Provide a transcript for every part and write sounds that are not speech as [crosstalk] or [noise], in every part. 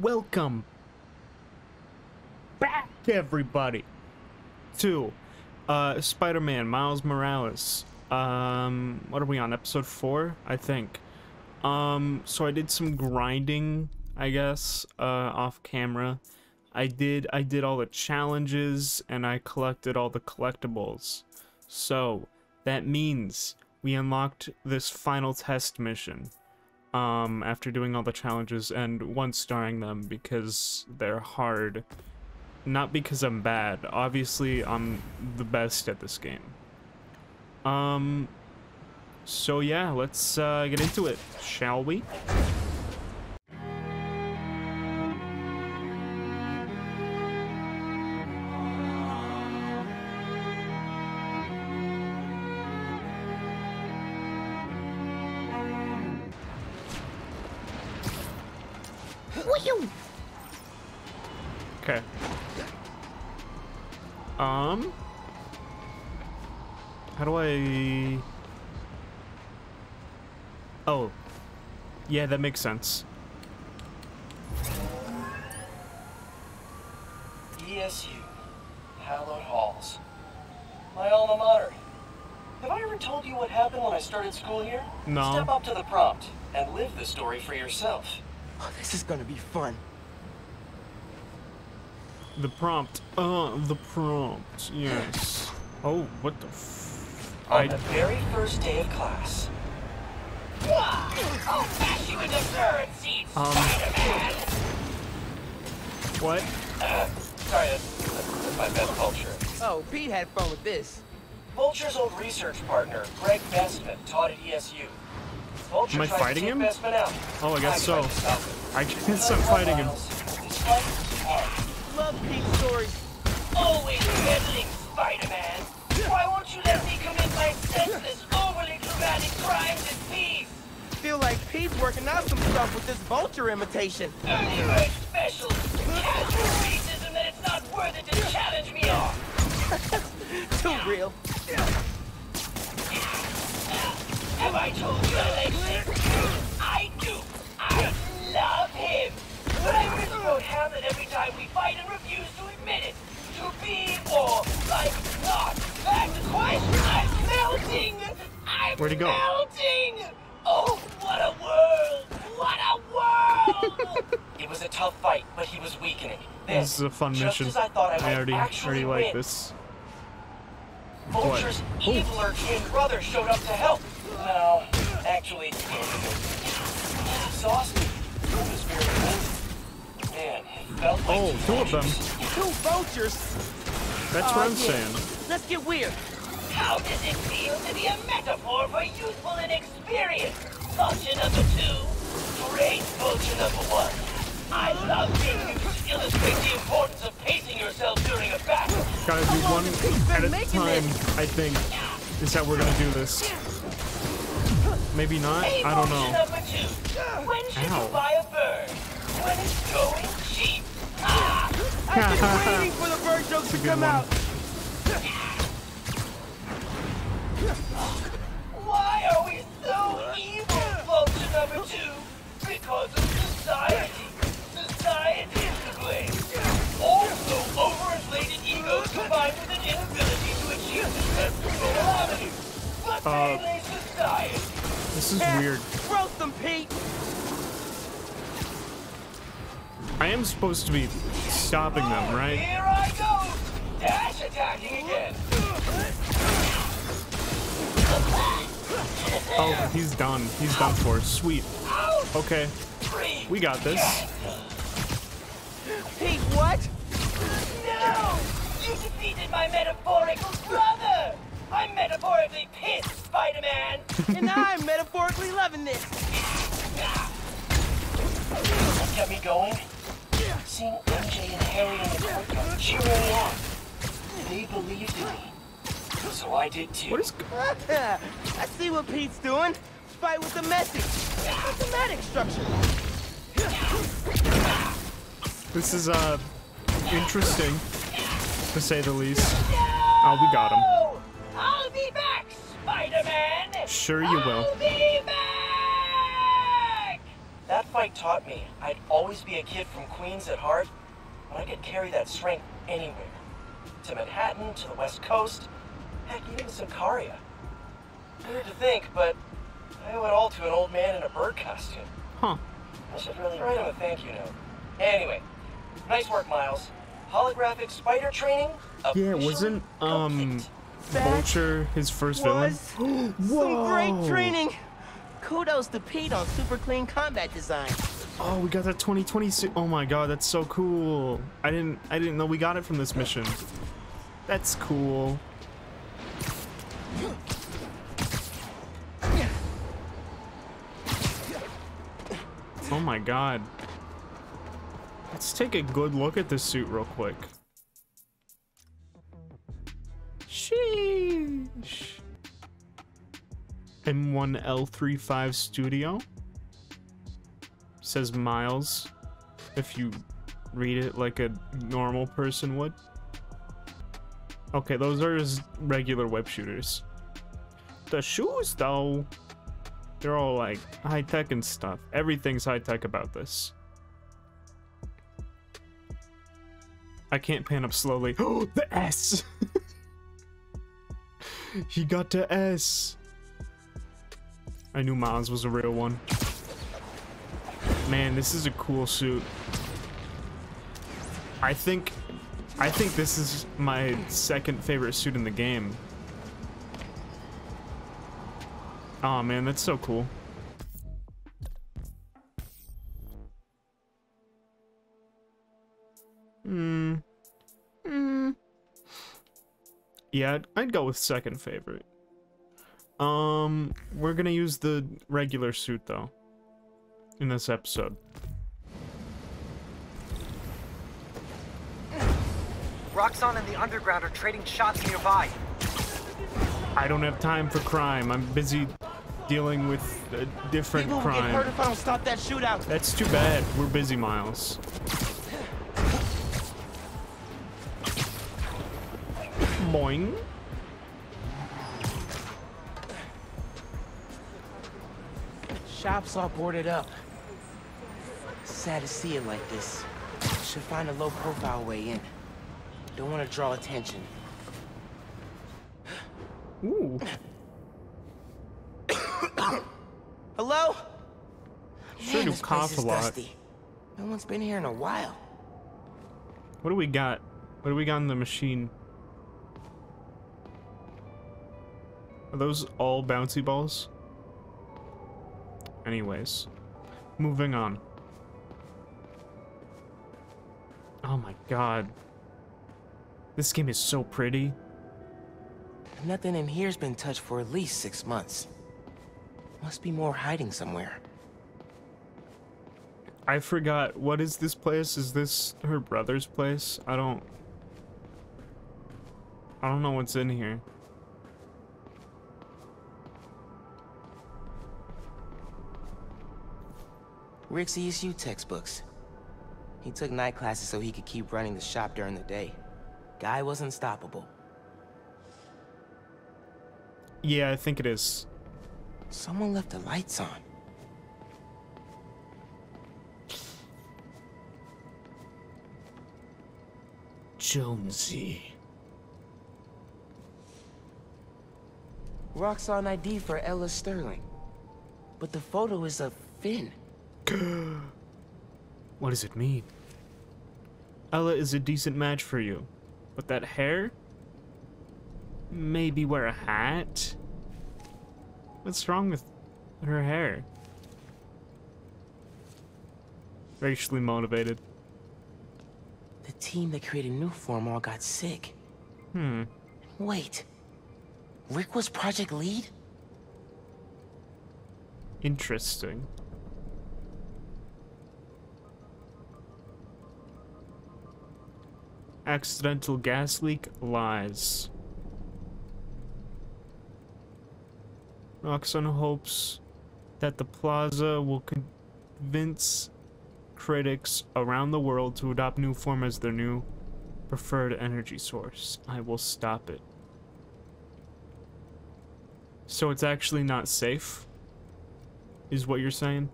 welcome back, everybody, to uh, Spider-Man Miles Morales. Um, what are we on? Episode four, I think. Um, so I did some grinding, I guess, uh, off camera. I did I did all the challenges and I collected all the collectibles. So that means we unlocked this final test mission um, after doing all the challenges and one starring them because they're hard. Not because I'm bad. Obviously, I'm the best at this game. Um, so yeah, let's uh, get into it, shall we? Yeah, that makes sense. ESU, Hallowed Halls. My alma mater. Have I ever told you what happened when I started school here? No. Step up to the prompt and live the story for yourself. Oh, this is gonna be fun. The prompt. Uh, the prompt. Yes. Oh, what the f- On I- the very first day of class. I'll bash you into third seat, Um. Spider-Man! What? Sorry, that's, that's my best vulture. Oh, Pete had fun with this. Vulture's old research partner, Greg Bestman, taught at ESU. Vulture Am I fighting him? Bestman out. Oh, I guess so. tried to stop him. I guess I'm fighting him. Pete's out some stuff with this vulture imitation. Early bird special, casual racism that it's not worth it to challenge me on! Too real. Have I told you Alexis? I do. I love him. But I misquote Hamlet every time we fight and refuse to admit it. To be or like not. Back to question. I'm melting. I'm Where'd he go? melting. Oh, what a world. What a world. It was a tough fight, but he was weakening. Then, This is a fun mission. As I thought I, might already, already like win, this. Vulture's Oh. eviler twin brother showed up to help. No, actually, exhausted. It was very good. Man, felt like Oh, two of them. Two vultures. That's Oh, what I'm yeah. saying. Let's get weird. How does it feel to be a metaphor for youthful inexperience? Vulture number two. Great vulture number one. I love being to illustrate the importance of pacing yourself during a battle. Gotta do one at a time, this. I think, is how we're gonna do this. Maybe not? Hey, I don't know. number two. When should Ow. you buy a bird? When it's going cheap. Ah! I've been waiting for the bird jokes to come one. out. Why are we so evil, vulture number two? Because of society. Society is to blame. Also, overinflated egos combined with an inability to achieve successful. But Uh, society. This is Yeah, weird. Roast them, Pete. I am supposed to be stopping them, right? Here I go! Dash attacking again. Oh, he's done. He's done for. Sweet. Okay, we got this. Pete, what? No! You defeated my metaphorical brother! I'm metaphorically pissed, Spider-Man! [laughs] and I'm metaphorically loving this. What kept me going? Seeing MJ and Harry in the courtyard cheering me on. They believed in me. So I did too. What is? [laughs] I see what Pete's doing. Fight with the message. Systematic structure. This is uh interesting, to say the least. Oh, we got him. I'll be back, Spider-Man! Sure you will. I'll be back! That fight taught me I'd always be a kid from Queens at heart, but I could carry that strength anywhere. To Manhattan, to the West Coast, heck, even to Symkaria. Weird to think, but I owe it all to an old man in a bird costume. Huh. I should really write him a thank you note. Anyway, nice work, Miles. Holographic spider training? Yeah, officially wasn't um complete. Vulture his first villain? Was [gasps] some great training. Kudos to Pete on super clean combat design. Oh, we got that 2020 suit. Oh my god, that's so cool. I didn't I didn't know we got it from this mission. That's cool. Oh my god. Let's take a good look at this suit real quick. Sheesh. M1L35 Studio. Says Miles. If you read it like a normal person would. Okay, those are his regular web shooters. The shoes, though, they're all like high tech and stuff. Everything's high tech about this. I can't pan up slowly. Oh, [gasps] the S! [laughs] he got to S. I knew Miles was a real one. Man, this is a cool suit. I think I think this is my second favorite suit in the game. Oh man, that's so cool. Yeah, I'd, I'd go with second favorite. Um, we're gonna use the regular suit though. In this episode. Roxxon and the Underground are trading shots nearby. I don't have time for crime. I'm busy dealing with a different People will get hurt if I don't stop that shootout. That's too bad. We're busy, Miles. Boing. Shop's all boarded up. Sad to see it like this. Should find a low-profile way in. Don't want to draw attention. Ooh. [coughs] Hello? Sure Man, do this place cough is a lot. dusty. No one's been here in a while. What do we got? What do we got in the machine? Are those all bouncy balls? Anyways, moving on. Oh my god. This game is so pretty. Nothing in here's been touched for at least six months. Must be more hiding somewhere. I forgot, what is this place? Is this her brother's place? I don't... I don't know what's in here. Rick's ESU textbooks. He took night classes so he could keep running the shop during the day. Guy was unstoppable. Yeah, I think it is. Someone left the lights on. Jonesy. Roxxon ID for Ella Sterling. But the photo is of Finn. What does it mean? Ella is a decent match for you. But that hair? Maybe wear a hat? What's wrong with her hair? Racially motivated. The team that created Nuform all got sick. Hmm. Wait. Rick was project lead? Interesting. Accidental gas leak lies. Roxxon hopes that the plaza will convince critics around the world to adopt Nuform as their new preferred energy source. I will stop it. So it's actually not safe? Is what you're saying?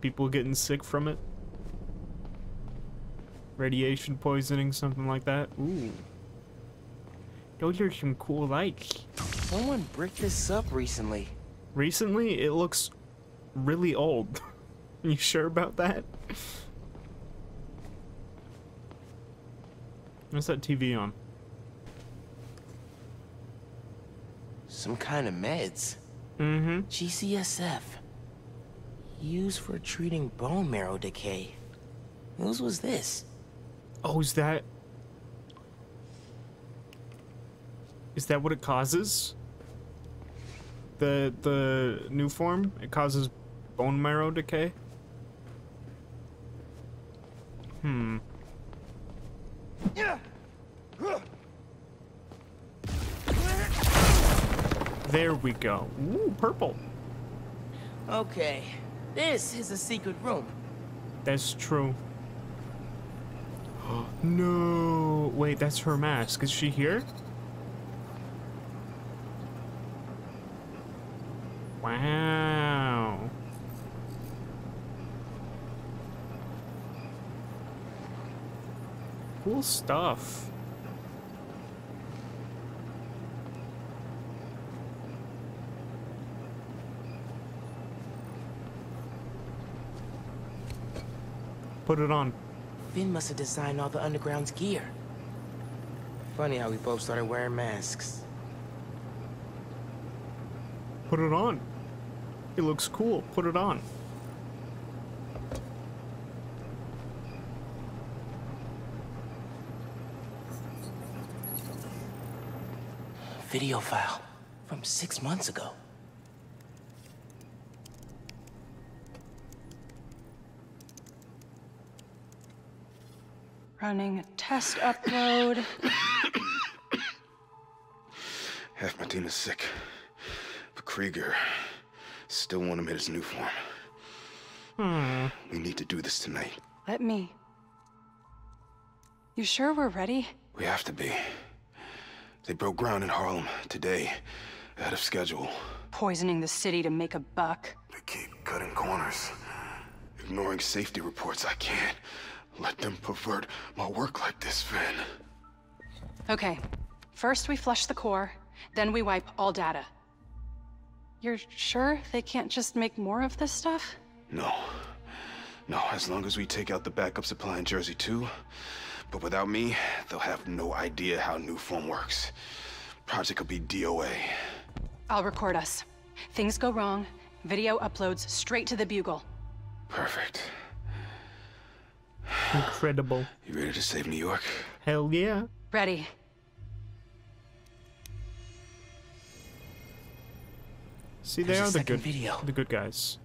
People getting sick from it. Radiation poisoning, something like that. Ooh. Those are some cool lights. Someone bricked this up recently. Recently, it looks really old. [laughs] you sure about that? What's that TV on? Some kind of meds. Mm-hmm. GCSF. Used for treating bone marrow decay. Whose was this? Oh, is that... Is that what it causes? The, the Nuform? It causes bone marrow decay? Hmm. There we go. Ooh, purple. Okay. This is a secret room. That's true. No. Wait, that's her mask. Is she here? Wow. Cool stuff. Put it on. Finn must have designed all the underground's gear. Funny how we both started wearing masks. Put it on. It looks cool. Put it on. Video file from six months ago. Running a test upload. Half my team is sick. But Krieger still want him in his Nuform. We need to do this tonight. Let me. You sure we're ready? We have to be. They broke ground in Harlem today, ahead of schedule. Poisoning the city to make a buck. They keep cutting corners, ignoring safety reports. I can't let them pervert my work like this, Finn. Okay. First we flush the core, then we wipe all data. You're sure they can't just make more of this stuff? No. No, as long as we take out the backup supply in Jersey too. But without me, they'll have no idea how Nuform works. Project will be DOA. I'll record us. Things go wrong, video uploads straight to the Bugle. Perfect. Incredible. You ready to save New York? Hell yeah. Ready. See, they There's a are the good, video. the good guys.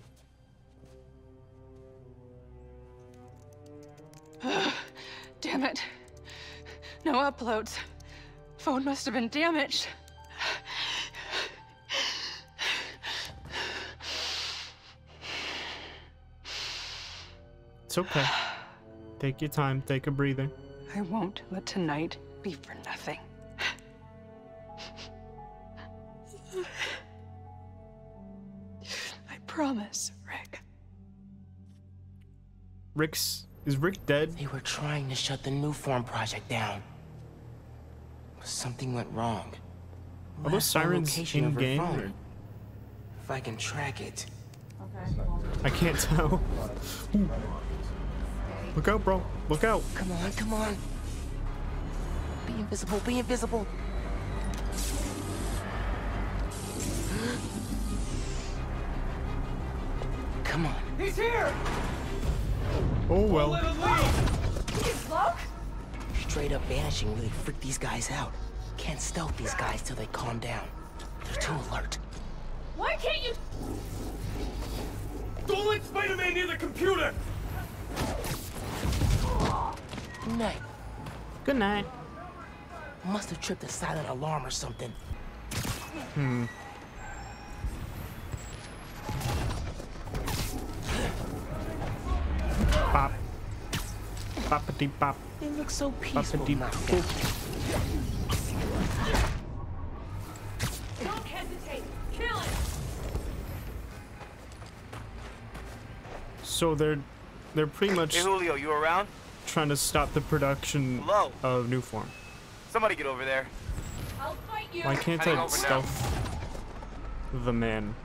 [sighs] Damn it. No uploads. Phone must have been damaged. It's okay. [sighs] [sighs] Take your time. Take a breather. I won't let tonight be for nothing. I promise, Rick. Rick's is Rick dead? They were trying to shut the Nuform project down. But something went wrong. Are those sirens location of her in-game, or- If I can track it. I can't tell. [laughs] Ooh. Look out, bro. Look out. Come on, come on. Be invisible, be invisible. [gasps] Come on. He's here! Oh well. Straight up vanishing really freaked these guys out. Can't stealth these guys till they calm down. They're too alert. Why can't you? Don't let Spider-Man near the computer! Good night. Good night. Must have tripped a silent alarm or something. Hmm. Pop. Poppity pop. They look so peaceful Poppity now. poop. Don't hesitate! Kill it! So they're they're pretty much Hey Julio, you around? Trying to stop the production Hello? of Nuform. Somebody get over there. I'll fight you. Why can't Heading I over now. stealth the man?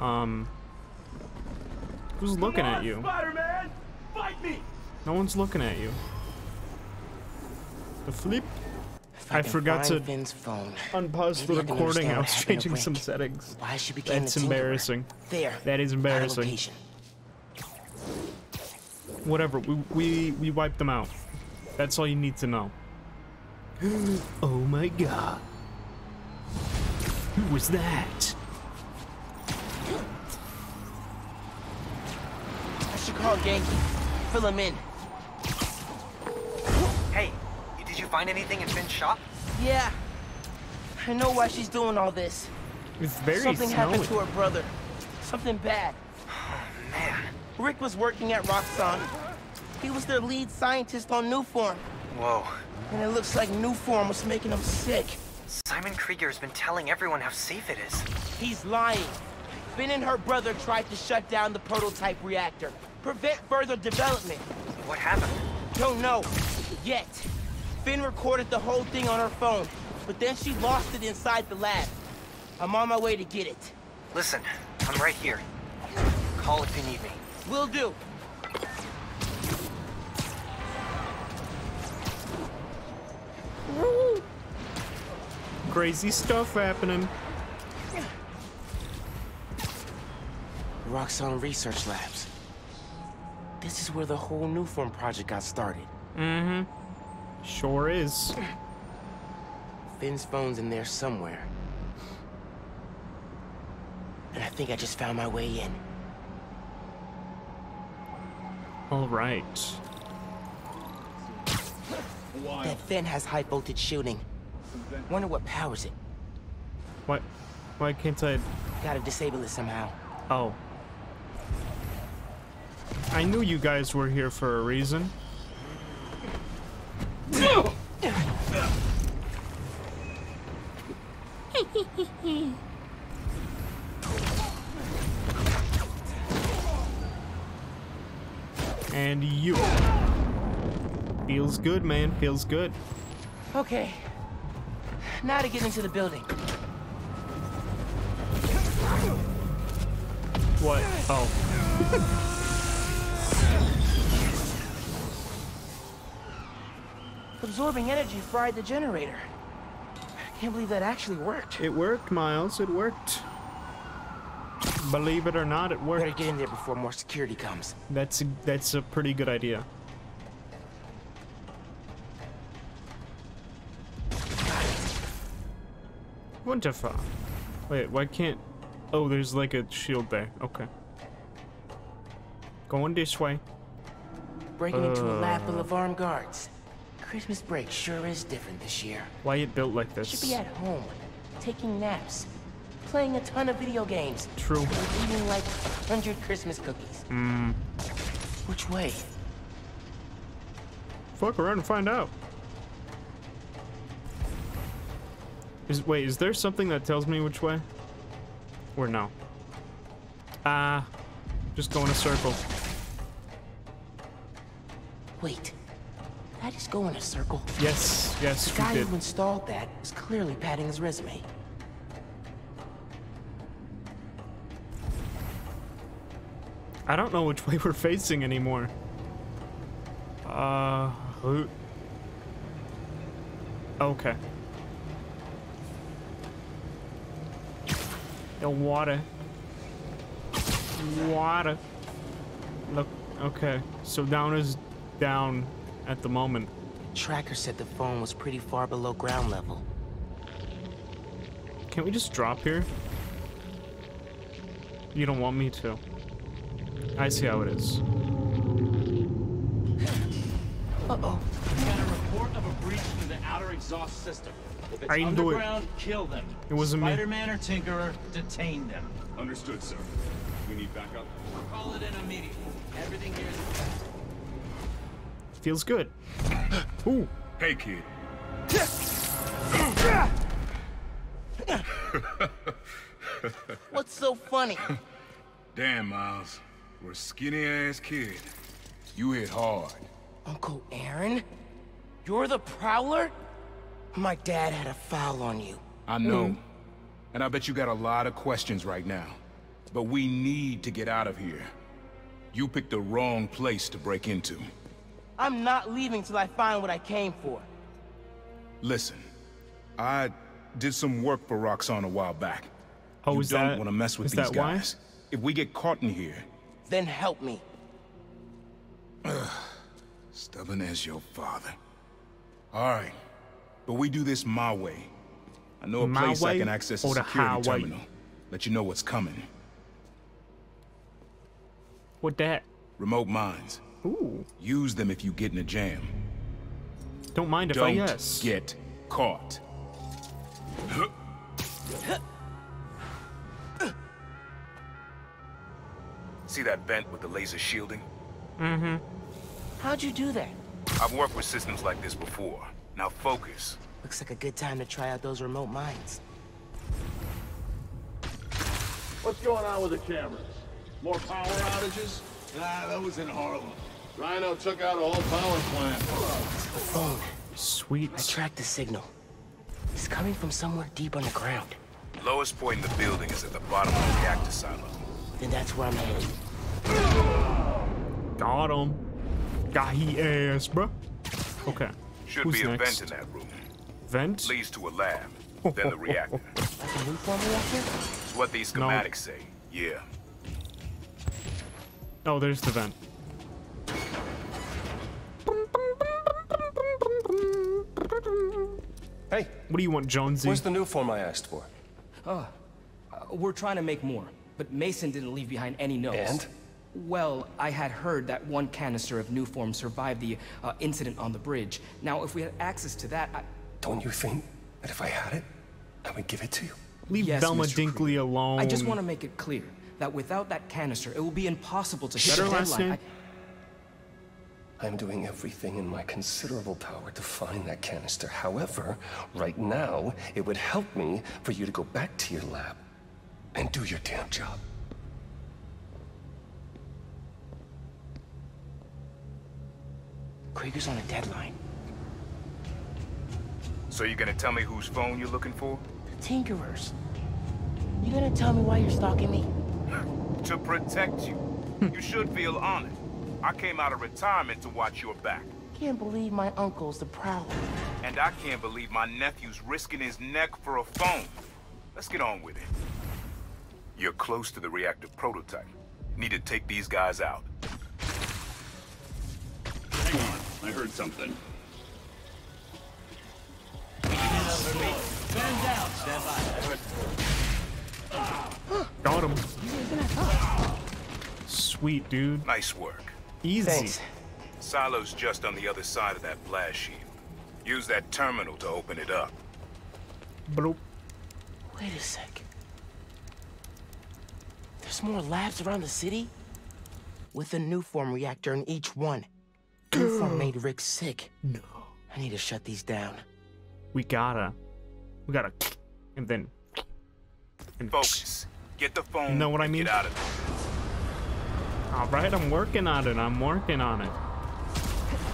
Um, who's looking at you? Spider-Man! Fight me! No one's looking at you. The flip. If I can forgot to Finn's phone. Unpause the Maybe I recording. understand I was changing some settings. Why she became That's embarrassing. There. That is embarrassing. Location. Whatever. We we we wiped them out. That's all you need to know. [gasps] oh my god. Who was that? I should call Ganke. Fill him in. Hey, did you find anything in Finn's shop? Yeah. I know why she's doing all this. It's very Something happened to her brother. Something bad. [sighs] Man. Rick was working at Roxxon. He was their lead scientist on Nuform. Whoa. And it looks like Nuform was making him sick. Simon Krieger's been telling everyone how safe it is. He's lying. Finn and her brother tried to shut down the prototype reactor. Prevent further development. What happened? Don't know. Yet. Finn recorded the whole thing on her phone, but then she lost it inside the lab. I'm on my way to get it. Listen, I'm right here. Call if you need me. Will do. Woo. Crazy stuff happening. Roxxon Research Labs. This is where the whole Nuform project got started. Mm-hmm. Sure is. Finn's phone's in there somewhere. And I think I just found my way in. All right. That Finn has high voltage shooting. Wonder what powers it. Why? Why can't I? Gotta disable it somehow. Oh. I knew you guys were here for a reason. [laughs] and you. Feels good, man. Feels good. Okay. Now to get into the building. What? Oh. Absorbing energy fried the generator. I Can't believe that actually worked. It worked, Miles. It worked. Believe it or not, it worked. Better worked. get in there before more security comes. That's a, that's a pretty good idea. Wonderful. Wait, why can't... Oh, there's like a shield there. Okay. Going this way. Breaking into a lab Uh. full of armed guards. Christmas break sure is different this year. Why it built like this? Should be at home, taking naps, playing a ton of video games, True. and eating like a hundred Christmas cookies. Hmm. Which way? Fuck around and find out. Is wait, is there something that tells me which way? Or no? Ah, just go in a circle. Wait. Did I just go in a circle? Yes, yes, The guy did. who installed that is clearly padding his resume. I don't know which [laughs] way we're facing anymore. Uh, who? Okay. The water. Water. Look, okay. So down is down at the moment. Tracker said the phone was pretty far below ground level. Can't we just drop here? You don't want me to. I see how it is. Uh-oh. Got a report of a breach in the outer exhaust system. If it's I didn't do it. underground, kill them. It wasn't me. Spider-Man or Tinkerer, detain them. Understood, sir. We need backup. We'll Call it in immediately. Everything here is Feels good. [gasps] Ooh. Hey, kid. What's so funny? [laughs] Damn, Miles. For a skinny-ass kid, you hit hard. Uncle Aaron? You're the Prowler? My dad had a foul on you. I know. And I bet you got a lot of questions right now. But we need to get out of here. You picked the wrong place to break into. I'm not leaving till I find what I came for. Listen, I did some work for Roxxon a while back. Oh, you is don't that- want to mess with these that why? guys. If we get caught in here, Then help me. [sighs] stubborn as your father. All right, but we do this my way. I know a My place I can access a the security highway? terminal. Let you know what's coming. What that? Remote mines. Ooh. Use them if you get in a jam. Don't mind if Don't I yes. get caught. [laughs] See that vent with the laser shielding? Mm-hmm. How'd you do that? I've worked with systems like this before. Now focus. Looks like a good time to try out those remote mines. What's going on with the cameras? More power outages? Nah, that was in Harlem. Rhino took out a whole power plant. The phone. Sweet. I tracked the signal. It's coming from somewhere deep underground. Lowest point in the building is at the bottom of the reactor silo. Then that's where I'm headed. Got him. Got he ass, bro. Okay. Should Who's be a next? vent in that room. Vent? Leads to a lab, then the reactor. [laughs] Like a Nuform reactor? It's what these No. schematics say. Yeah. Oh, there's the vent. Hey, What do you want, Jonesy? where's the Nuform I asked for? Oh, uh, we're trying to make more, but Mason didn't leave behind any notes. And? Well, I had heard that one canister of Nuform survived the uh, incident on the bridge. Now, if we had access to that, I... Don't you think that if I had it, I would give it to you? Leave Yes, Velma Mr. Dinkley alone. I just want to make it clear that without that canister, it will be impossible to hit Better the last deadline. name? I'm doing everything in my considerable power to find that canister. However, right now, it would help me for you to go back to your lab and do your damn job. Krieger's on a deadline. So you're gonna tell me whose phone you're looking for? The Tinkerers. You gonna tell me why you're stalking me? To protect you. Hmm. you should feel honored. I came out of retirement to watch your back. Can't believe my uncle's the Prowler. And I can't believe my nephew's risking his neck for a phone. Let's get on with it. You're close to the reactor prototype. Need to take these guys out. Hang on, I heard something. Got him. Sweet, dude. Nice work. Easy. Thanks. Silo's just on the other side of that blast shield. Use that terminal to open it up. Bloop. Wait a sec. There's more labs around the city? With a Nuform reactor in each one. Nuform made Rick sick. No. I need to shut these down. We gotta. We gotta. And then. And Focus. Get the phone. You know what I and mean? Get out of there. All right, I'm working on it. I'm working on it.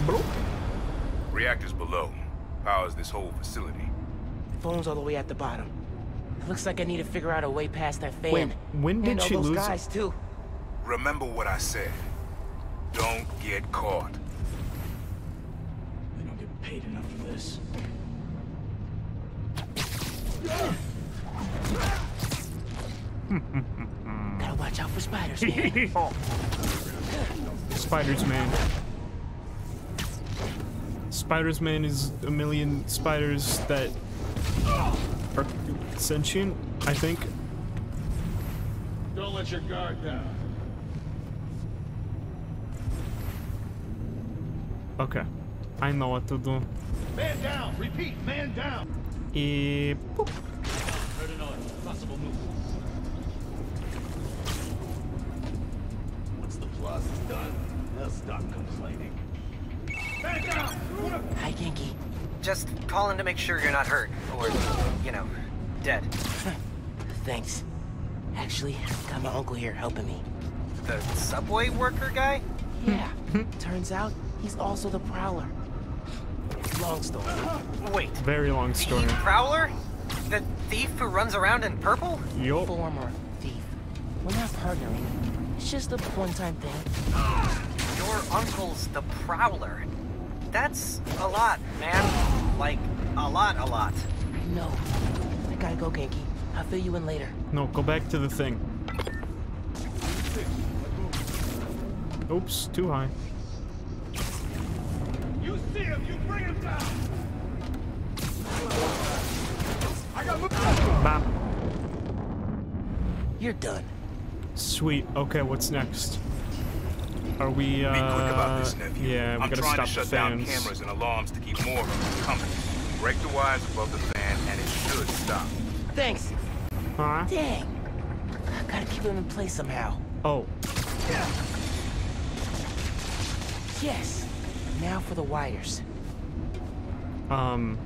Bloop. Reactors below. Powers this whole facility. The Phone's all the way at the bottom. It looks like I need to figure out a way past that fan. Wait, when And did all she those lose? guys too. Remember what I said. Don't get caught. They paid enough for this. Gotta watch out for spiders, man. [laughs] Spiders Man. Spiders Man is a million spiders that are sentient, I think. Don't let your guard down. Okay. I know what to do. Man down! Repeat, man down! Boop. Heard a noise. Possible move. Once the plaza's done, they'll stop complaining. Man down! Hi, Ganke. Just calling to make sure you're not hurt, or, you know, dead. [laughs] Thanks. Actually, got my uncle here helping me. The subway worker guy? Yeah. [laughs] Turns out he's also the Prowler. Long story. Wait, Very long story. Prowler? The thief who runs around in purple? Yup. Former thief. We're not partnering. It's just a one-time thing. Your uncle's the Prowler. That's a lot, man. Like, a lot, a lot. No. I gotta go, Ganke. I'll fill you in later. No, go back to the thing. Oops, too high. You're done. Sweet. Okay, what's next? Are we, uh... Be quick about this, nephew. Yeah, we I'm gotta trying stop to shut the down cameras and alarms to keep more of them from coming. Break the wires above the fan, and it should stop. Thanks. Huh? Dang. I gotta keep him in place somehow. Oh. Yeah. Yes. Now for the wires. Um...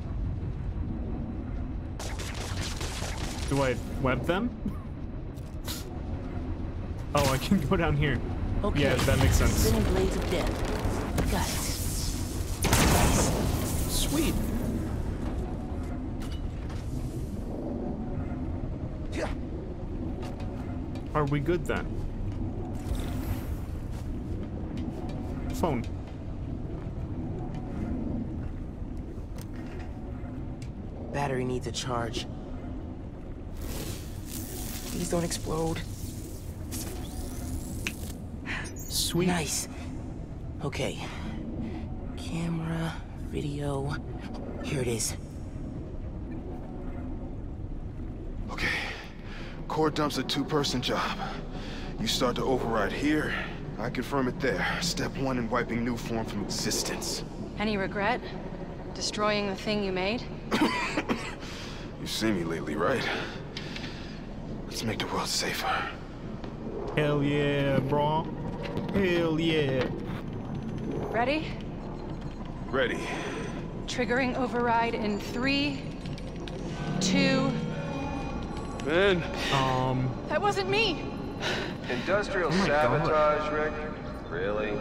Do I web them? [laughs] Oh, I can go down here. Okay. Yeah, that makes sense. Spinning blades of death. Got it. Sweet. Are we good then? Phone. Battery needs a charge. Please don't explode. Sweet. Nice. Okay. Camera, video. Here it is. Okay. Core dump's a two-person job. You start to override here, I confirm it there. Step one in wiping Nuform from existence. Any regret? Destroying the thing you made? [coughs] You've seen me lately, right? Let's make the world safer. Hell yeah, bro. Hell yeah. Ready? Ready. Triggering override in three, two. Ben. Um. That wasn't me. Industrial Oh my God. sabotage, Rick? Really?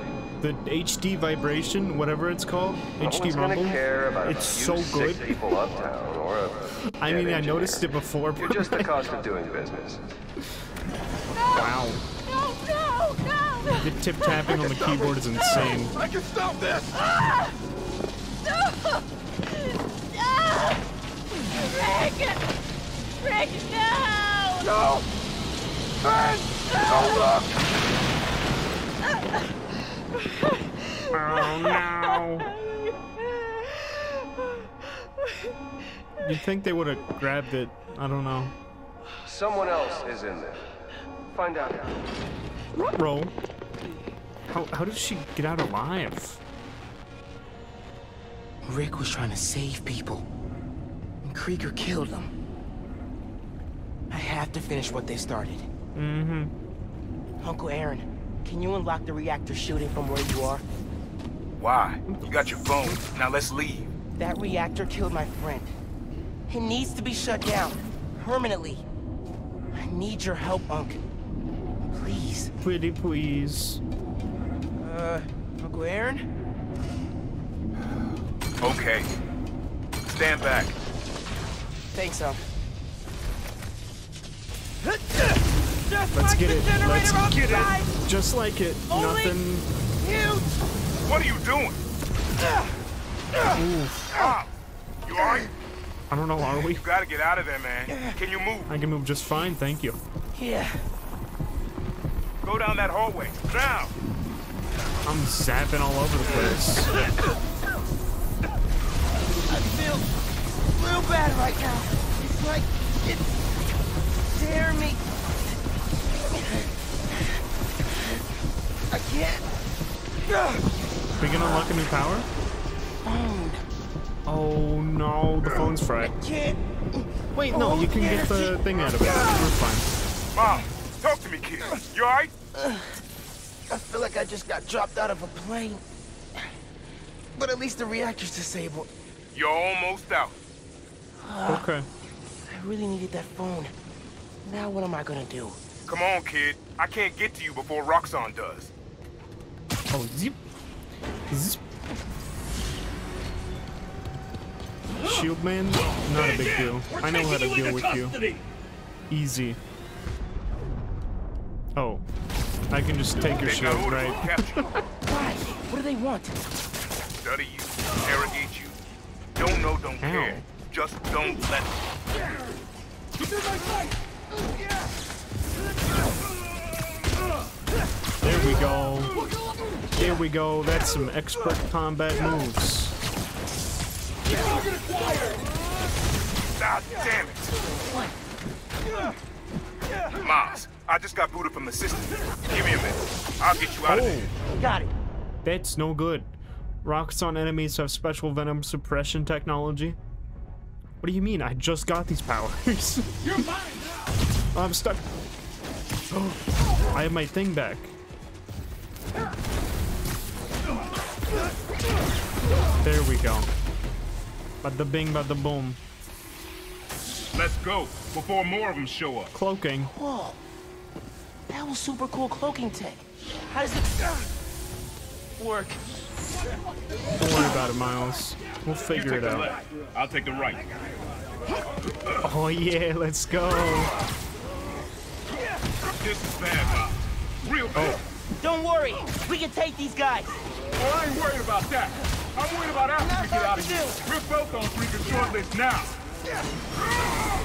The HD vibration, whatever it's called, No HD one's gonna rumble. care about It's a so few good. sick people uptown or a I dead mean, I noticed it before. You're just the [laughs] cost of doing business. Wow. No, no, no! The tip tapping on the keyboard is insane. I can stop this! Ah! No! No! Rick! Rick, no! No! Ben! Don't look! Oh no. You'd think they would have grabbed it. I don't know. Someone else is in there. Find out. Roll. How, how did she get out alive? Rick was trying to save people. And Krieger killed them. I have to finish what they started. Mm-hmm. Uncle Aaron, can you unlock the reactor shooting from where you are? Why? You got your phone. Now let's leave. That reactor killed my friend. It needs to be shut down. Permanently. I need your help, Unc. Please. Pretty please. Uh, Uncle Aaron? Okay. Stand back. Thanks, Unc. Let's get it. Let's get it. Just like it. Nothing. What are you doing? Oof. Stop. You alright? I don't know, are we? You gotta get out of there, man. Can you move? I can move just fine, thank you. Yeah. Go down that hallway. Now. I'm zapping all over the place. I feel real bad right now. It's like it's tearing me. I can't. we gonna unlock a new power? Phone. Oh no, the phone's fried. Can't. Wait, no, oh, you can get the thing out of it. We're fine. Mom, talk to me, kid. You alright? Uh, I feel like I just got dropped out of a plane. But at least the reactor's disabled. You're almost out. Ah, okay. I really needed that phone. Now what am I gonna do? Come on, kid. I can't get to you before Roxxon does. Oh, zip. Zip. Shield man, not a big deal. I know how to deal with you. Easy. Oh, I can just take your They shield, right? to capture [laughs] Why? What do they want? study you, interrogate you. Don't know, don't Ow. care. Just don't let them. There we go. There we go. That's some expert combat moves. God damn it! Miles, I just got booted from the system. Give me a minute. I'll get you out of oh. here. Got it. that's no good. Roxxon enemies have special venom suppression technology. What do you mean? I just got these powers. [laughs] You're mine now! I'm stuck. Oh, I have my thing back. There we go. Bada bing, bada boom. Let's go before more of them show up. Cloaking. Whoa. That was super cool cloaking tech. How does it work? Don't worry about it, Miles. We'll figure it out. I'll take the right. Oh yeah, let's go. This is bad, Miles. Real bad. Oh. Don't worry. We can take these guys. Oh, I ain't worried about that. I'm worried about after we get out of here. We're both on freaking short list now.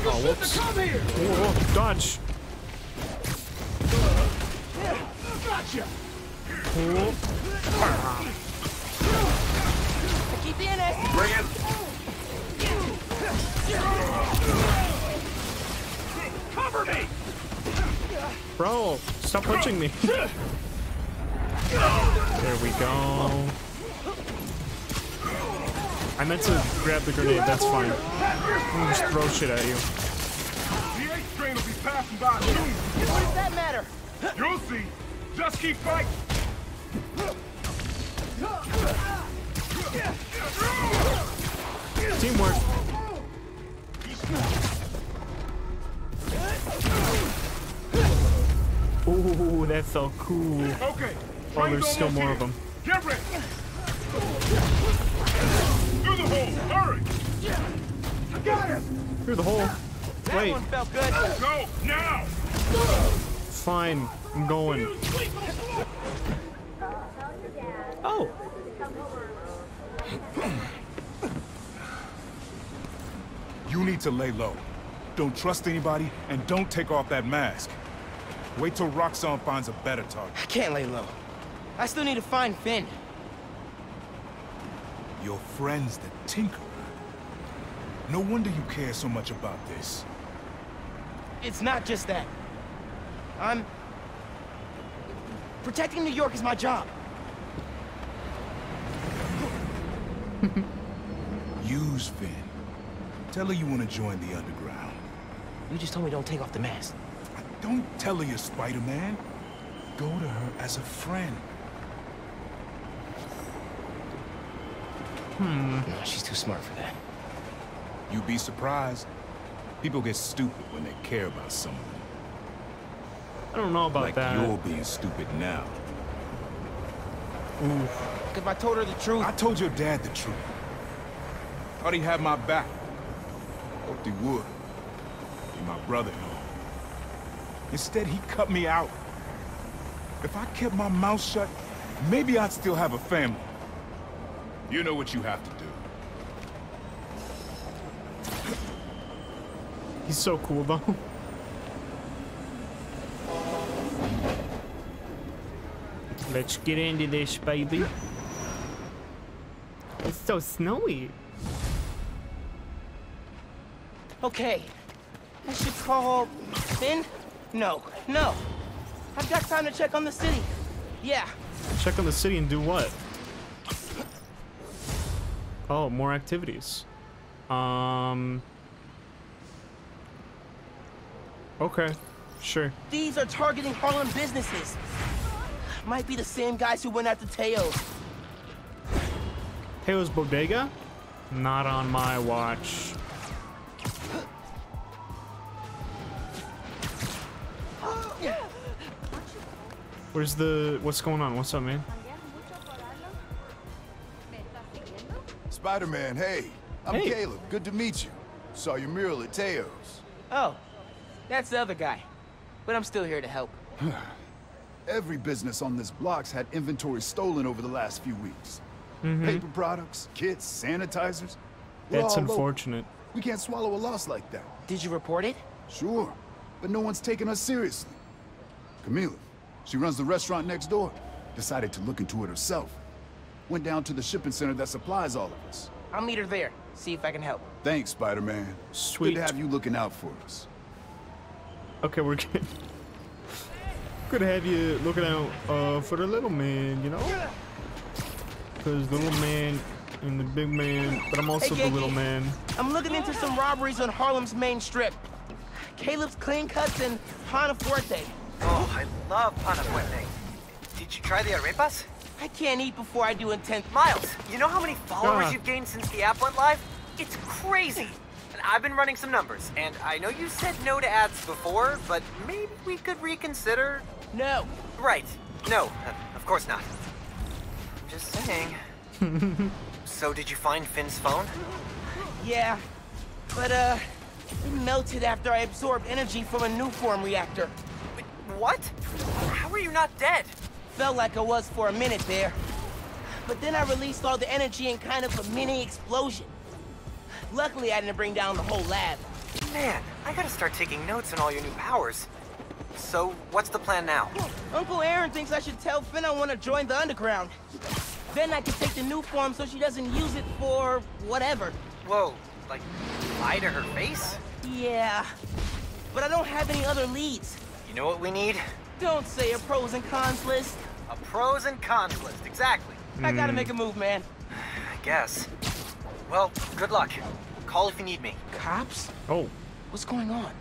Oh, whoops. Come here! Whoa, whoa, dodge. Gotcha! Whoa. Keep in it. Bring it. Cover me! Bro, stop punching me. there we go. I meant to grab the grenade, that's fine. I'll just throw shit at you. The 8th train will be passing by soon. What does that matter? You'll see. Just keep fighting. Teamwork. Ooh, that felt cool. Okay. Oh, there's still more of them. Get ready. Through the hole. Hurry. I got him. Through the hole. That Wait, one felt good. Go now. Fine. I'm going. Oh. You need to lay low. Don't trust anybody, and don't take off that mask. Wait till Roxxon finds a better target. I can't lay low. I still need to find Finn. Your friend's the Tinkerer. No wonder you care so much about this. It's not just that. I'm... Protecting New York is my job. [laughs] Use Finn. Tell her you want to join the Underground. You just told me don't take off the mask. Don't tell her you're Spider-Man. Go to her as a friend. Hmm. No, she's too smart for that. You'd be surprised. People get stupid when they care about someone. I don't know about like that. you're being stupid now. Oof. If I told her the truth... I told your dad the truth. Thought he had my back. Hoped he would. Be my brother-in-law. Instead, he cut me out. If I kept my mouth shut, maybe I'd still have a family. You know what you have to do. He's so cool though. [laughs] Let's get into this, baby. It's so snowy. Okay. I should call... Finn? No, no. I've got time to check on the city. Yeah. Check on the city and do what? Oh, more activities. Um. Okay, sure. These are targeting Harlem businesses. Might be the same guys who went after Teo. Teo's Bodega? Not on my watch. Where's the... What's going on? What's up, man? Spider-Man, hey. I'm Hey. Caleb. Good to meet you. Saw your mural at Teo's. Oh, that's the other guy. But I'm still here to help. [sighs] [sighs] Every business on this block's had inventory stolen over the last few weeks. Mhm. Paper products, kits, sanitizers. We're That's all over. unfortunate. We can't swallow a loss like that. Did you report it? Sure, but no one's taking us seriously. Camila, she runs the restaurant next door. Decided to look into it herself. Went down to the shipping center that supplies all of us. I'll meet her there. See if I can help. Thanks, Spider-Man. Sweet. Good to have you looking out for us. Okay, we're good. [laughs] Good to have you looking out uh, for the little man, you know? Because the little man and the big man, but I'm also Hey, the little man. I'm looking into some robberies on Harlem's main strip. Caleb's Clean Cuts and Panafuerte. Oh, I love Panafuerte. Did you try the arepas? I can't eat before I do intense. Miles, you know how many followers Ah. you've gained since the app went live? It's crazy. And I've been running some numbers, and I know you said no to ads before, but maybe we could reconsider. No. Right. No, uh, of course not. Just saying. [laughs] so did you find Finn's phone? Yeah, but uh, it melted after I absorbed energy from a Nuform reactor. But What? How are you not dead? Felt like I was for a minute there. But then I released all the energy in kind of a mini explosion. Luckily, I didn't bring down the whole lab. Man, I gotta start taking notes on all your new powers. So, what's the plan now? Uncle Aaron thinks I should tell Finn I want to join the underground. Then I can take the Nuform so she doesn't use it for whatever. Whoa, like, lie to her face? Yeah, but I don't have any other leads. You know what we need? Don't say a pros and cons list. A pros and cons list, exactly. I gotta Hmm. make a move, man. [sighs] I guess. Well, good luck. Call if you need me. Cops? Oh. What's going on?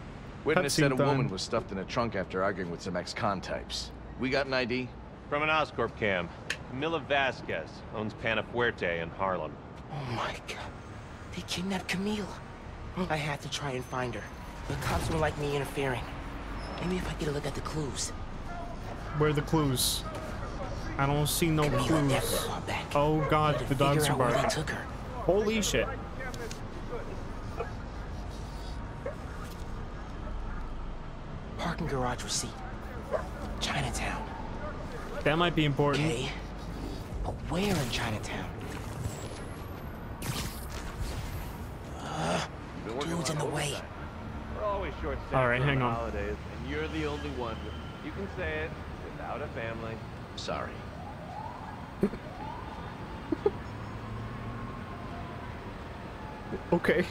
Witness said a Cutscene woman was stuffed in a trunk after arguing with some ex-con types. We got an ID? From an Oscorp cam. Camila Vasquez owns Panafuerte in Harlem. Oh my god. They kidnapped Camila. I had to try and find her. The cops won't like me interfering. Maybe if I get a look at the clues. Where are the clues? I don't see no Camila clues. definitely got back. Oh god, the dogs are out where they barking. took her. Holy shit. Parking garage receipt. Chinatown. That might be important. Okay. But where in Chinatown? Uh, dude's in the way. We're always short All right, hang on. holidays, and you're the only one. With, you can say it without a family. Sorry. Okay.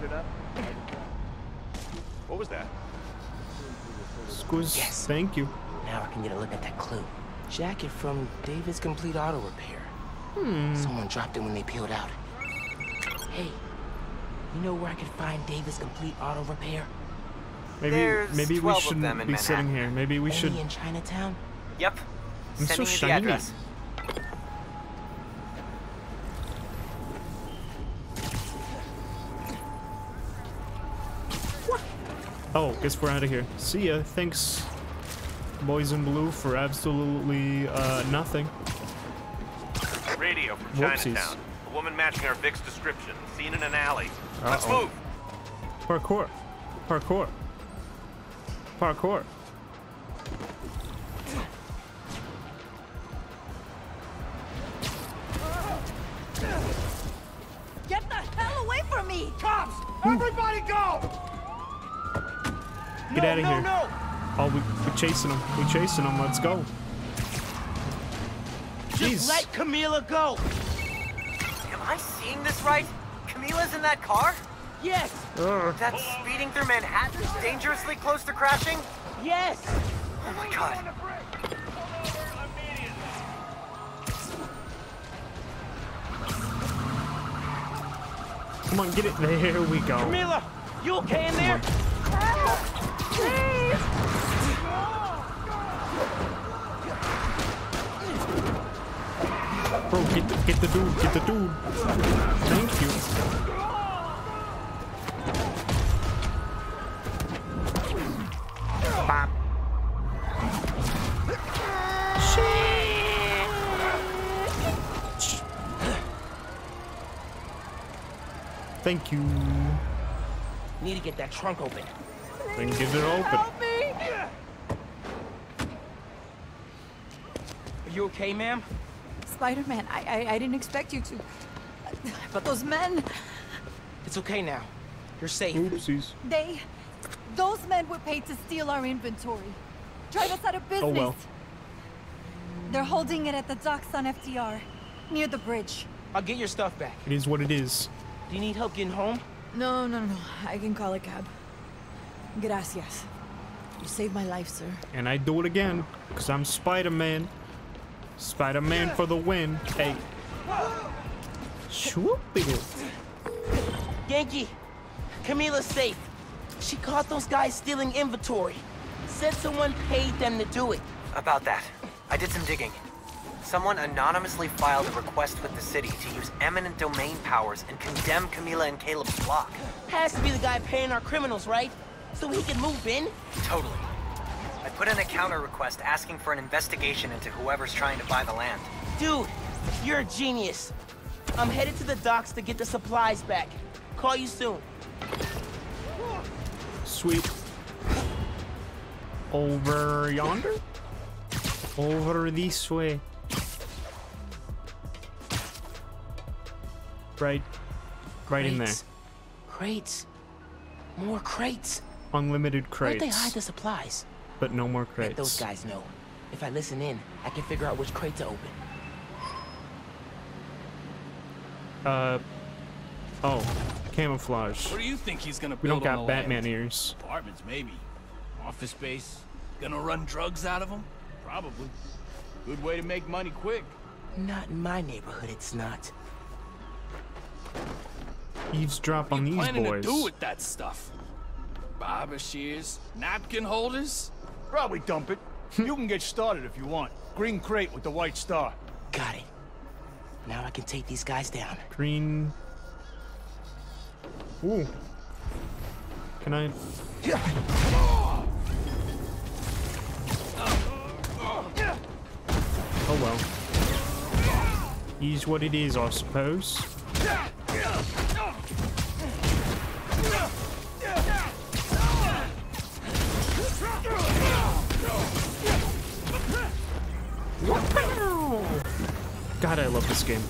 Anything turned up? What was that? Squiz, Yes. thank you. Now I can get a look at that clue. Jacket from David's Complete Auto Repair. Hmm. Someone dropped it when they peeled out. Hey, you know where I could find David's Complete Auto Repair? Maybe There's maybe we shouldn't them in be sitting here. Maybe we Only should. in Chinatown? Yep. I'm Sending so you shiny. Oh, guess we're out of here. See ya. Thanks, boys in blue, for absolutely uh, nothing. Radio from Whoopsies. Chinatown. A woman matching our Vic's description. Seen in an alley. Let's move. Parkour. Parkour. Parkour. Get the hell away from me! Cops! Everybody go! Get out of no, here. no! Oh, we, we're chasing him. We're chasing him. Let's go. Just Jeez. let Camila go! Am I seeing this right? Camila's in that car? Yes! Ugh. That's speeding through Manhattan, dangerously close to crashing? Yes! Oh my god. Come on, get it. There we go. Camila, you okay in there? Bro, get the, get the dude, get the dude. Thank you. Bop. Thank you. Need to get that trunk open. Then get it open. Are you okay, ma'am? Spider-Man, I, I I didn't expect you to. But those men, It's okay now. You're safe. Oopsies. they, those men were paid to steal our inventory, drive us out of business. Oh well. They're holding it at the docks on FDR, near the bridge. I'll get your stuff back. It is what it is. Do you need help getting home? No, no, no. I can call a cab. Gracias. You saved my life, sir. And I do it again, because I'm Spider-Man. Spider-Man for the win. Hey. Swoopy. Ganke, Camila's safe. She caught those guys stealing inventory. Said someone paid them to do it. About that, I did some digging. Someone anonymously filed a request with the city to use eminent domain powers and condemn Camila and Caleb's block. Has to be the guy paying our criminals, right? So he can move in? Totally. I put in a counter request asking for an investigation into whoever's trying to buy the land. Dude, you're a genius. I'm headed to the docks to get the supplies back. Call you soon. Sweet. Over yonder? Over this way. Right. Right in there. Crates. Crates. More crates. Unlimited Where'd they hide the supplies? But no more crates. Let those guys know. If I listen in, I can figure out which crate to open. Uh. Oh. Camouflage. What do you think he's gonna We don't build on got the Batman land? ears. Apartments, maybe. Office space. Gonna run drugs out of them? Probably. Good way to make money quick. Not in my neighborhood, it's not. Eavesdrop on these boys. What are you Planning boys. to do with that stuff? Barber shears, napkin holders. Probably dump it. [laughs] you can get started if you want. Green crate with the white star. Got it. Now I can take these guys down. Green. Ooh. Can I? Oh well. He's what it is, I suppose. God, I love this game.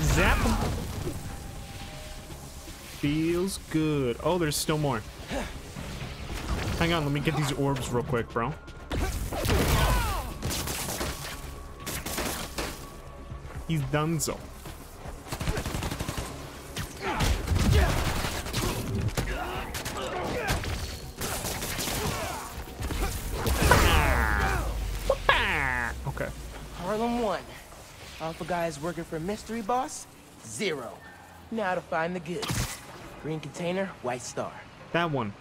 Zap. Feels good. Oh, there's still more. Hang on, let me get these orbs real quick, bro. He's done so. Okay. Harlem 1. Alpha guys working for Mystery Boss? Zero. Now to find the goods. Green container, white star. That one.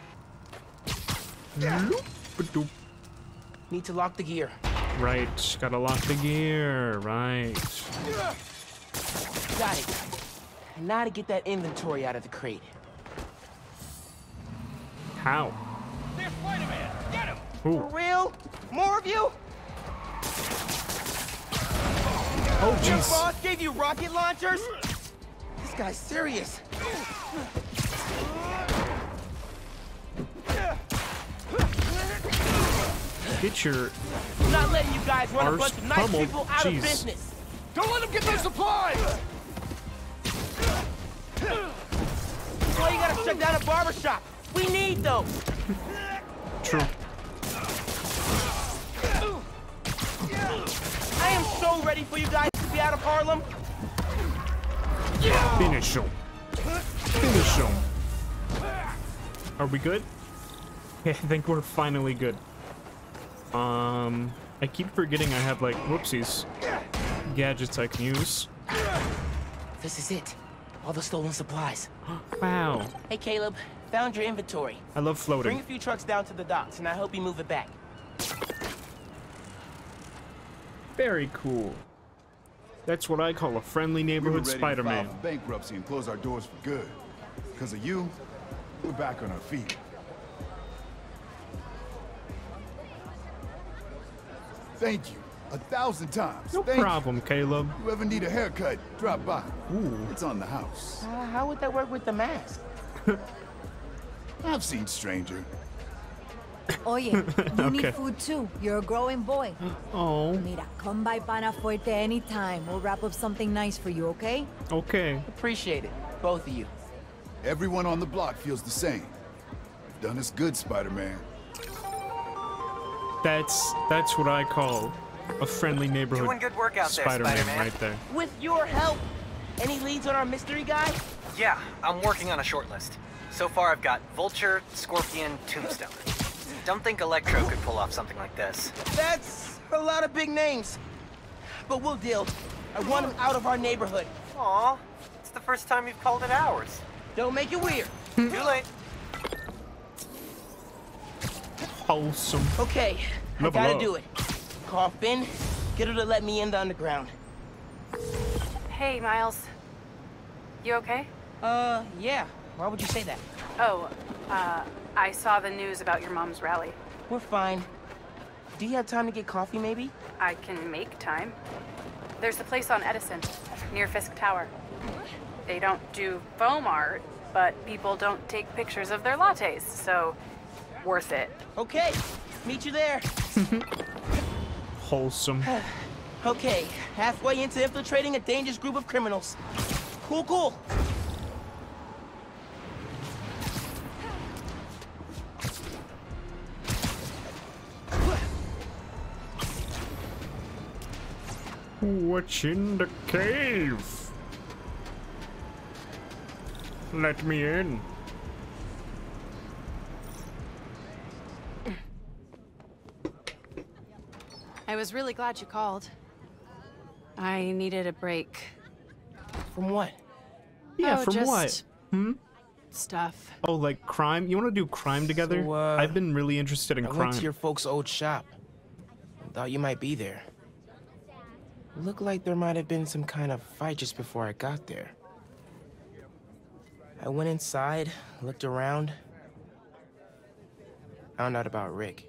Need to lock the gear. Right, gotta lock the gear. Right. Got it. Now to get that inventory out of the crate. How? There's Spider-Man! Get him! Ooh. For real? More of you? Oh, jeez. Your boss gave you rocket launchers? This guy's serious. Get your I'm not letting you guys run a bunch of nice pummeled. people out Jeez. of business. Don't let them get those supplies! Why you gotta shut down a barber shop? We need those. true. I am so ready for you guys to be out of Harlem. Finish him. Finish him. Are we good? [laughs] I think we're finally good. Um, I keep forgetting I have like whoopsies gadgets I can use. This is it. All the stolen supplies. Wow, Hey, Caleb. Found your inventory. I love floating. Bring a few trucks down to the docks, and I help you move it back. Very cool. That's what I call a friendly We were neighborhood ready to Spider-Man. file for bankruptcy and close our doors for good. Because of you, we're back on our feet. Thank you. A thousand times. No Thank problem, Caleb. You ever need a haircut, drop by. Ooh. It's on the house. Uh, how would that work with the mask? [laughs] I've seen stranger. Oye, you [laughs] Okay. need food too. You're a growing boy. [gasps] Oh, Mira, come by Panafuerte anytime. We'll wrap up something nice for you, okay? okay. Appreciate it, both of you. Everyone on the block feels the same. You've done us good, Spider-Man. That's that's what I call a friendly neighborhood Doing good work out Spider-Man Spider-Man. right there. With your help, any leads on our mystery guy? Yeah, I'm working on a short list. So far, I've got Vulture, Scorpion, Tombstone. Don't think Electro could pull off something like this. That's a lot of big names. But we'll deal. I want him out of our neighborhood. Aw, it's the first time you've called it ours. Don't make it weird. Too late. Wholesome. Okay, I gotta up. do it. Call Finn, get her to let me in the underground. Hey, Miles. You okay? Uh, yeah. Why would you say that? Oh, uh, I saw the news about your mom's rally. We're fine. Do you have time to get coffee, maybe? I can make time. There's a place on Edison, near Fisk Tower. They don't do foam art, but people don't take pictures of their lattes, so worth it. Okay, meet you there. [laughs] Wholesome. [sighs] Okay, halfway into infiltrating a dangerous group of criminals. Cool, cool. What's in the cave? Let me in. I was really glad you called. I needed a break. From what? Yeah, Oh, from just what? Hmm? Stuff. Oh, like crime? You want to do crime together? So, uh, I've been really interested in I crime. went to your folks' old shop. Thought you might be there. Looked like there might have been some kind of fight just before I got there. I went inside, looked around, found out about Rick.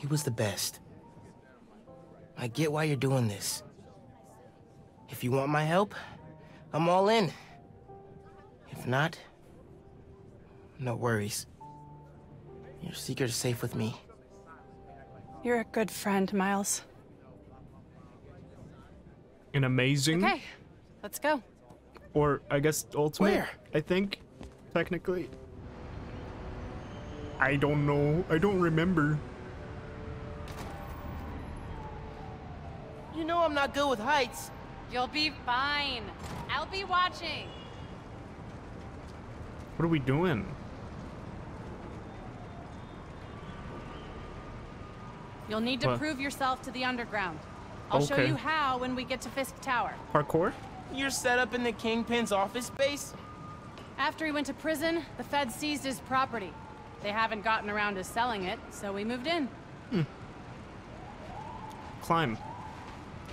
He was the best. I get why you're doing this. If you want my help, I'm all in. If not, no worries. Your secret is safe with me. You're a good friend, Miles. An amazing, Okay, let's go. or I guess ultimate. Where? I think, technically. I don't know. I don't remember. You know I'm not good with heights. You'll be fine. I'll be watching. What are we doing? You'll need to What? prove yourself to the underground. I'll show you how when we get to Fisk Tower. Parkour? You're set up in the Kingpin's office space? After he went to prison, the feds seized his property. They haven't gotten around to selling it, so we moved in. Hmm. Climb.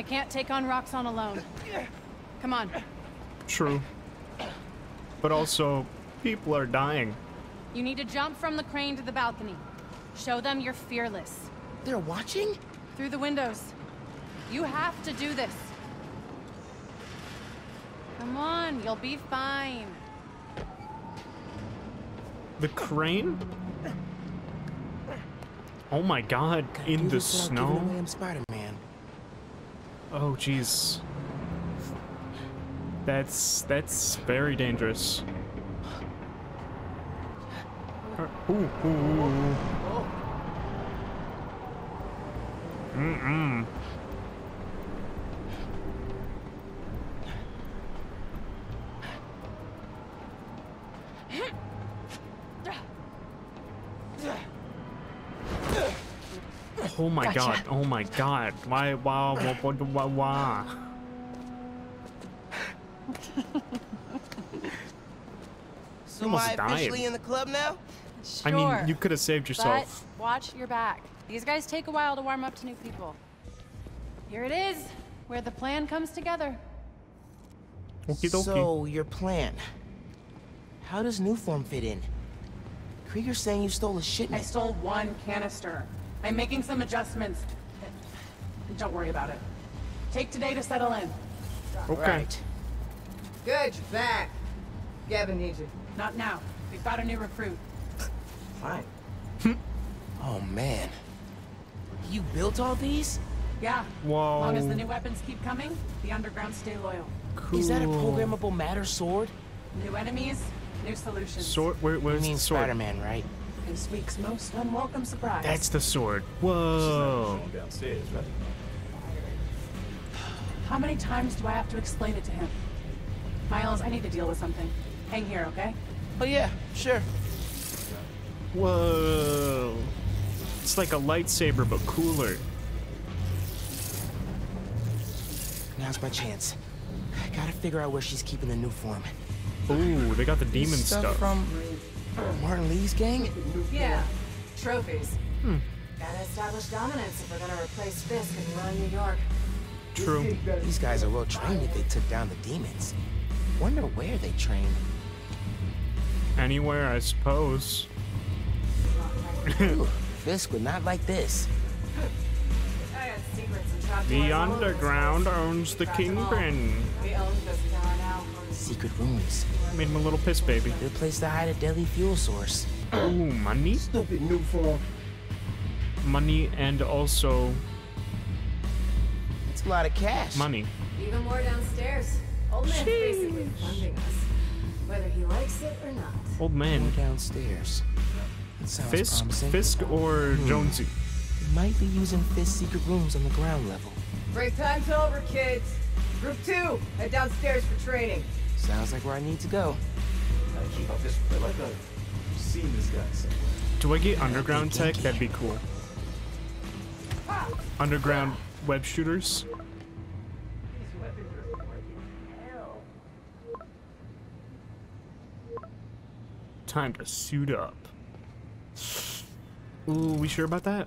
I can't take on Roxxon alone. Come on. True. But also, people are dying. You need to jump from the crane to the balcony. Show them you're fearless. They're watching? Through the windows. You have to do this. Come on, you'll be fine. The crane? Oh my god, in the snow? I'm Spider-Man. Oh jeez. That's that's very dangerous. Ooh, ooh, ooh. Oh. Mm-mm. Oh my Gotcha. god, oh my god. Why, why, why, why, why, why? [laughs] So Almost am I died. officially in the club now? Sure, I mean, you could have saved yourself. But watch your back. These guys take a while to warm up to new people. Here it is, where the plan comes together. Okie dokie. So, your plan. How does Nuform fit in? Krieger's saying you stole a shipment. I stole one canister. I'm making some adjustments. Don't worry about it. Take today to settle in. Okay. Right. Good, you're back. Gavin needs you. Not now. We've got a new recruit. Fine. [laughs] oh, man. You built all these? Yeah. Whoa. As long as the new weapons keep coming, the underground stay loyal. Cool. Is that a programmable matter sword? New enemies, new solutions. Sword? Where, where's mean the? Spider-Man, right? This week's most unwelcome surprise. That's the sword. Whoa. downstairs, right? How many times do I have to explain it to him? Miles, I need to deal with something. Hang here, okay? Oh, yeah, sure. Whoa. It's like a lightsaber, but cooler. Now's my chance. I gotta figure out where she's keeping the Nuform. Ooh, they got the demon This stuff. from Martin Li's gang? Yeah. Trophies. Hmm. Gotta establish dominance if we're gonna replace Fisk and run New York. True. These guys are well trained if they took down the demons. Wonder where they trained. Anywhere, I suppose. Ooh, [laughs] Fisk would not like this. I got secrets and The all over this underground owns the Got kingpin. We own Fisk Tower now. Secret rooms. Made him a little piss baby. Good place to hide a deadly fuel source. Ooh, money? Stupid Nuform. Money and also It's a lot of cash. money. Even more downstairs. Old man's basically funding us. Whether he likes it or not. Old man. More downstairs. That sounds Fisk, promising. Fisk or Hmm. Jonesy? Might be using Fisk's secret rooms on the ground level. Break time's over, kids. Group two, head downstairs for training. Sounds like where I need to go. Gotta keep up this. I like I've seen this guy somewhere. Do I get underground tech? That'd be cool. Underground web shooters? Time to suit up. Ooh, we sure about that?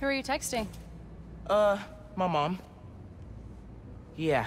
Who are you texting? Uh, my mom. Yeah,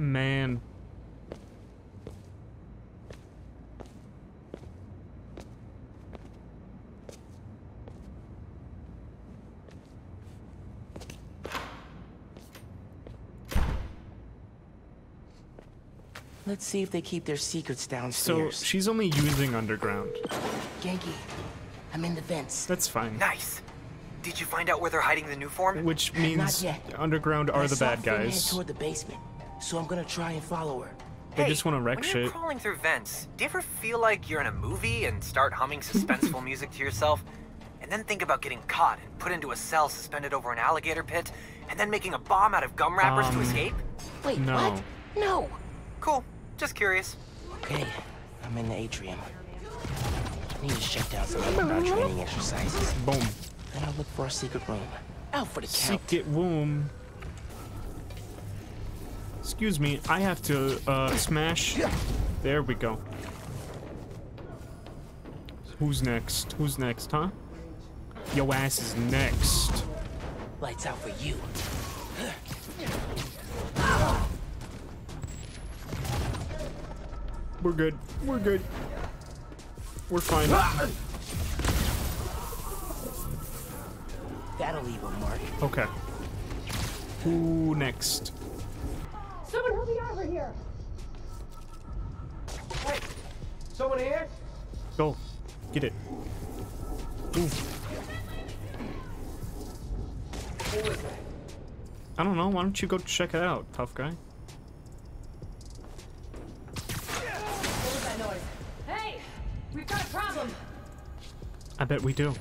Man. Let's see if they keep their secrets down So downstairs. she's only using underground. Ganke, I'm in the vents. That's fine. Nice. Did you find out where they're hiding the new form? Which Not means yet. underground are I the saw bad Finn head guys. toward the basement, so I'm gonna try and follow her. They Hey, just want to wreck when shit. you're crawling through vents, do you ever feel like you're in a movie and start humming suspenseful [laughs] music to yourself? And then think about getting caught and put into a cell suspended over an alligator pit, and then making a bomb out of gum wrappers to Um, escape? Wait, no. what? No. Cool. Just curious. Okay, I'm in the atrium. I Need to shut down some underground training exercises. Boom. Then I'll look for a secret room. Out for the count. Secret womb. Excuse me, I have to uh, smash. There we go. Who's next? Who's next, huh? Yo ass is next. Lights out for you. We're good. We're good. We're fine. That'll leave a mark. Okay. Who next? Someone help me over here! Hey, someone here? Go. Get it. Ooh. Who is that? I don't know. Why don't you go check it out, tough guy? What was that noise? Hey! We've got a problem! I bet we do.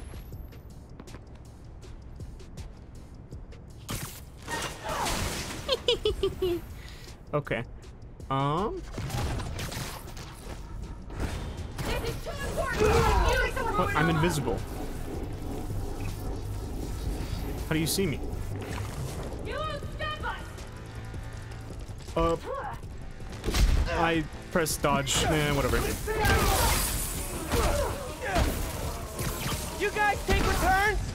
Okay. Um. I'm invisible. How do you see me? Uh. I press dodge. Eh, whatever. You guys take returns?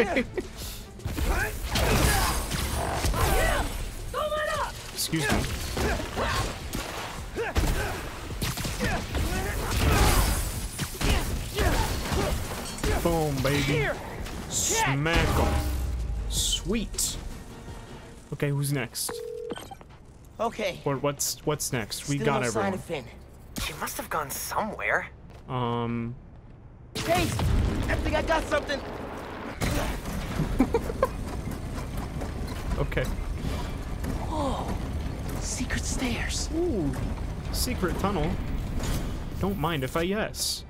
Okay. Don't let up! Excuse me. Boom, baby. Smack 'em. Sweet. Okay, who's next? Okay. Or what's what's next? We Still got no sign of Finn. She must have gone somewhere. Um. Hey, I think I got something. Okay. Oh, secret stairs. Ooh, secret tunnel. Don't mind if I yes.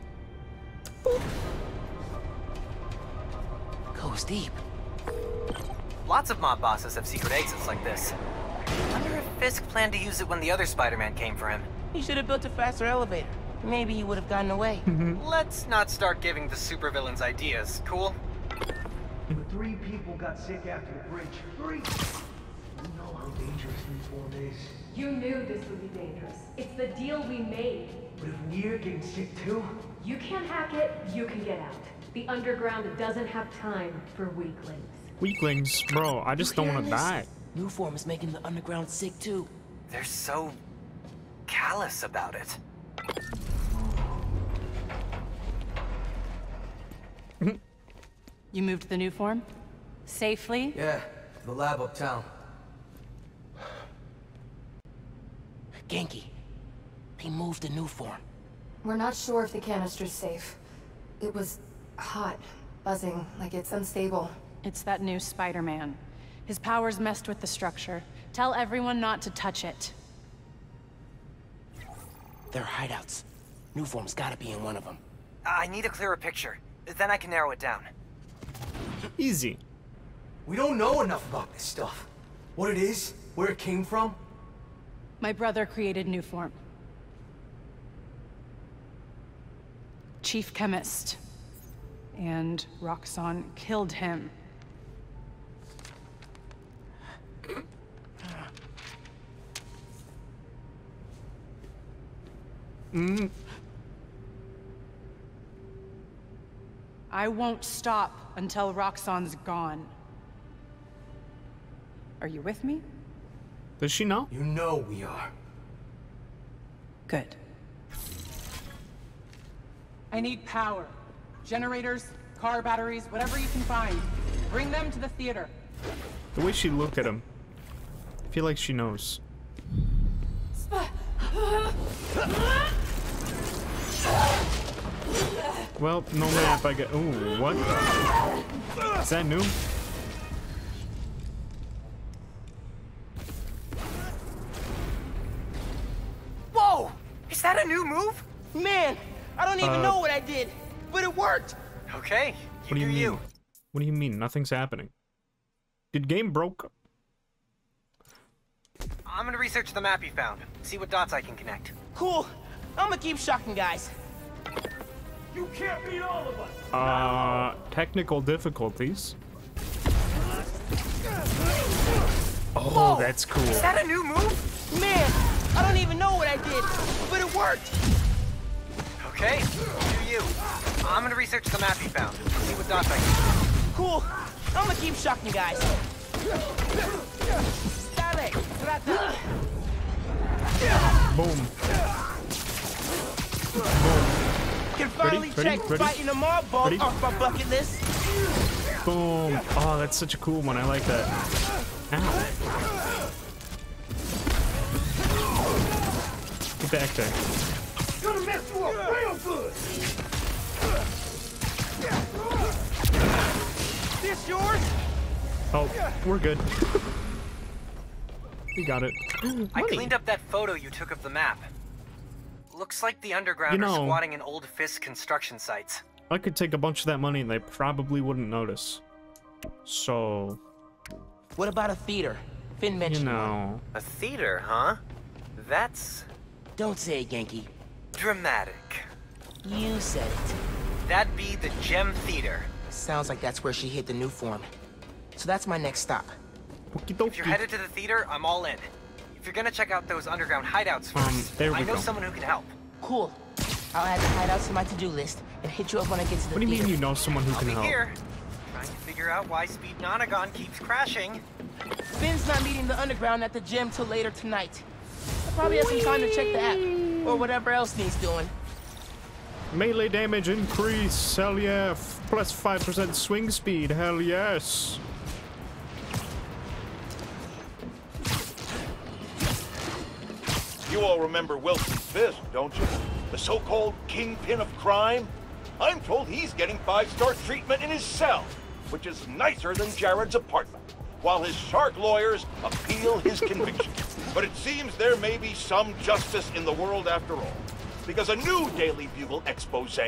Goes deep. Lots of mob bosses have secret exits like this. Wonder if Fisk planned to use it when the other Spider-Man came for him. He should have built a faster elevator. Maybe he would have gotten away. [laughs] Let's not start giving the supervillains ideas, cool? But three people got sick after the bridge. Three! You know how dangerous new form is. You knew this would be dangerous. It's the deal we made. But if we're getting sick too, You can't hack it, you can get out. The underground doesn't have time for weaklings. Weaklings, bro. I just don't want to die. Nuform is making the underground sick too. They're so callous about it. [laughs] You moved the Nuform? Safely? Yeah, the lab uptown. Ganke, they moved the Nuform. We're not sure if the canister's safe. It was hot, buzzing, like it's unstable. It's that new Spider-Man. His powers messed with the structure. Tell everyone not to touch it. They're hideouts. Nuform's gotta be in one of them. I need a clearer picture. Then I can narrow it down. [laughs] Easy. We don't know enough about this stuff. What it is, where it came from. My brother created Nuform. Chief Chemist. And Roxxon killed him. Mm. I won't stop until Roxxon's gone. Are you with me? Does she know? You know we are. Good. I need power. Generators, car batteries, whatever you can find. Bring them to the theater. The way she looked at him. I feel like she knows. Well, no map, I get. Ooh, what? Is that new? Whoa! Is that a new move? Man, I don't even Uh, know what I did, but it worked. Okay, What do you mean? What do you mean? Nothing's happening. Did game broke? I'm gonna research the map you found. See what dots I can connect. Cool. I'm gonna keep shocking guys. You can't beat all of us. Uh, technical difficulties. Oh, that's cool. Is that a new move? Man, I don't even know what I did, but it worked. Okay, do you. I'm gonna research the map you found. See what dots I can. Cool. I'm gonna keep shocking guys. Dale, trata. Boom. Can finally ready, check ready? fighting a mob ball Ready? off my bucket list. Boom. Oh, that's such a cool one. I like that. Ow. Get back there. Gonna mess you up real good. This yours? Oh, we're good. we got it. I cleaned up that photo you took of the map. Looks like the underground You know- are squatting in old Fisk construction sites. I could take a bunch of that money and they probably wouldn't notice. So, What about a theater? Phin you mentioned one. know. A theater, huh? That's Don't say it, Ganke. dramatic. You said it. That'd be the Gem Theater. Sounds like that's where she hit the Nuform. So that's my next stop. If you're headed to the theater, I'm all in. If you're gonna check out those underground hideouts first, Um, there I know go. someone who can help. Cool. I'll add the hideouts to my to-do list and hit you up when I get to the What do you theater. mean you know someone who I'll can be help? here, trying to figure out why Speed Nonagon keeps crashing. Phin's not meeting the underground at the gym till later tonight. I probably have some time to check the app or whatever else needs doing. Melee damage increase. Hell yeah. Plus 5% swing speed. Hell yes. You all remember Wilson Fisk, don't you? The so-called kingpin of crime? I'm told he's getting five-star treatment in his cell, which is nicer than Jared's apartment, while his shark lawyers appeal his [laughs] conviction. But it seems there may be some justice in the world after all, because a new Daily Bugle expose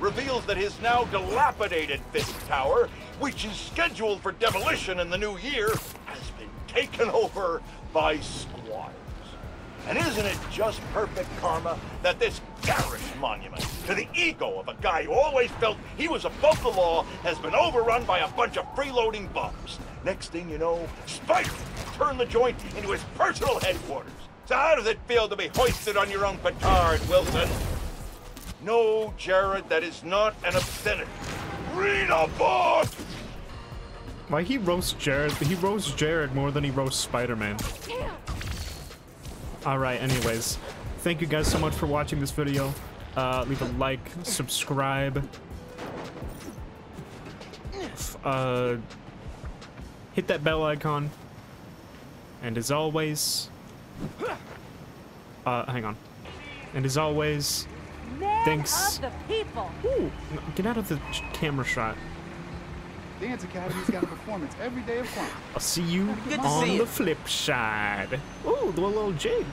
reveals that his now dilapidated Fisk Tower, which is scheduled for demolition in the new year, has been taken over by squatters. And isn't it just perfect karma that this garish monument to the ego of a guy who always felt he was above the law has been overrun by a bunch of freeloading bums? Next thing you know, Spike turned the joint into his personal headquarters. So how does it feel to be hoisted on your own petard, Wilson? No, Jared, that is not an obscenity. Read a book! Why he roasts Jared? He roasts Jared more than he roasts Spider-Man. Alright, anyways. Thank you guys so much for watching this video. Uh, leave a like, subscribe. Uh, hit that bell icon. And as always... Uh, hang on. And as always, thanks... the people. Ooh, no, get out of the camera shot. Dance Academy's got a performance every day of class. I'll see you Good on see the you. flip side. Ooh, do a little jig.